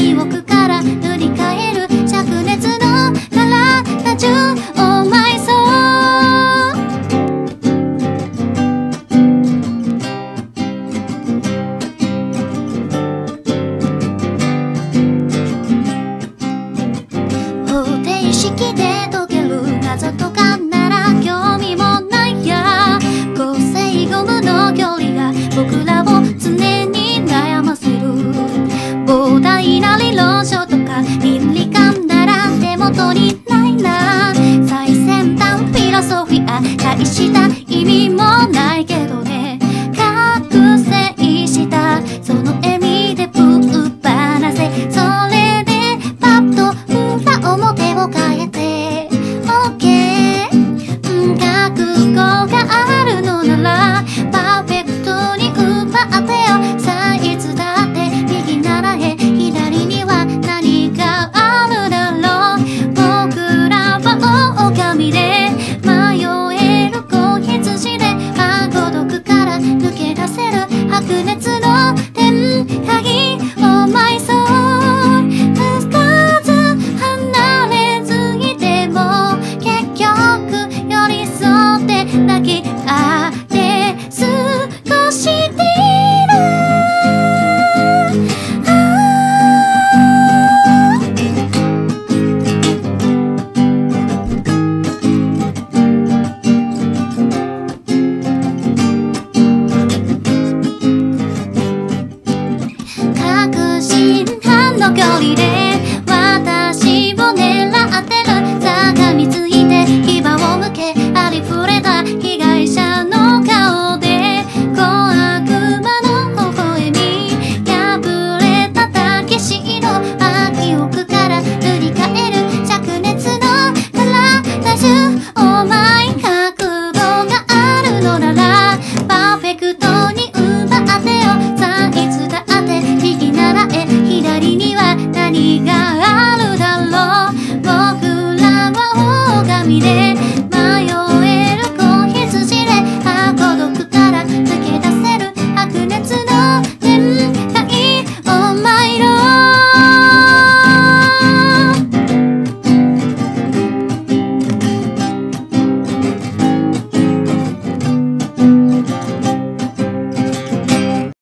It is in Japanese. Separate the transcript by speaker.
Speaker 1: 記憶からした